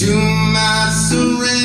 Do my surrender.